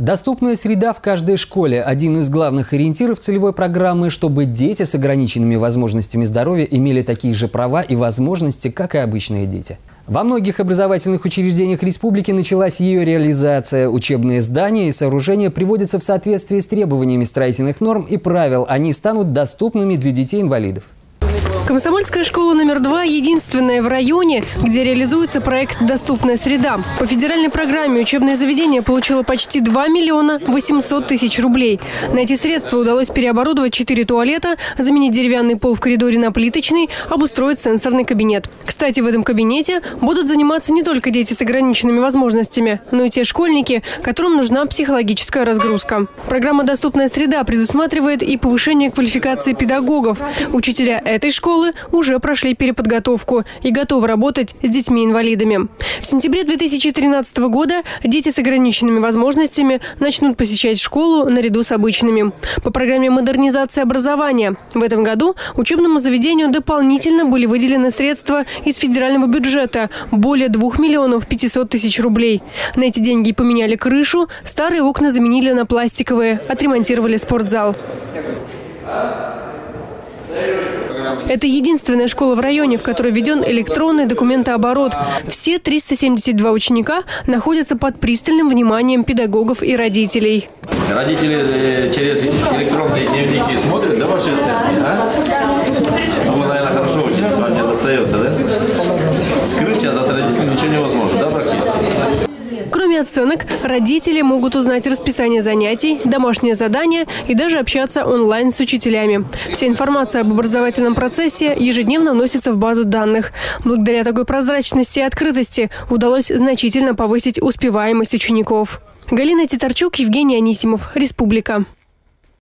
Доступная среда в каждой школе – один из главных ориентиров целевой программы, чтобы дети с ограниченными возможностями здоровья имели такие же права и возможности, как и обычные дети. Во многих образовательных учреждениях республики началась ее реализация. Учебные здания и сооружения приводятся в соответствии с требованиями строительных норм и правил. Они станут доступными для детей-инвалидов. Комсомольская школа номер два – единственная в районе, где реализуется проект «Доступная среда». По федеральной программе учебное заведение получило почти 2 миллиона 800 тысяч рублей. На эти средства удалось переоборудовать 4 туалета, заменить деревянный пол в коридоре на плиточный, обустроить сенсорный кабинет. Кстати, в этом кабинете будут заниматься не только дети с ограниченными возможностями, но и те школьники, которым нужна психологическая разгрузка. Программа «Доступная среда» предусматривает и повышение квалификации педагогов. Учителя этой школы школы уже прошли переподготовку и готовы работать с детьми-инвалидами. В сентябре 2013 года дети с ограниченными возможностями начнут посещать школу наряду с обычными. По программе модернизации образования в этом году учебному заведению дополнительно были выделены средства из федерального бюджета – более 2 миллионов 500 тысяч рублей. На эти деньги поменяли крышу, старые окна заменили на пластиковые, отремонтировали спортзал. Это единственная школа в районе, в которой введен электронный документооборот. Все 372 ученика находятся под пристальным вниманием педагогов и родителей. Родители э, через электронные дневники смотрят, да, ваши оценки? А? Ну, вы, наверное, хорошо учитесь, вам не достается, да? Скрыть сейчас от родителей ничего невозможно, да, Кроме оценок, родители могут узнать расписание занятий, домашние задания и даже общаться онлайн с учителями. Вся информация об образовательном процессе ежедневно вносится в базу данных. Благодаря такой прозрачности и открытости удалось значительно повысить успеваемость учеников. Галина Титарчук, Евгений Анисимов, Республика.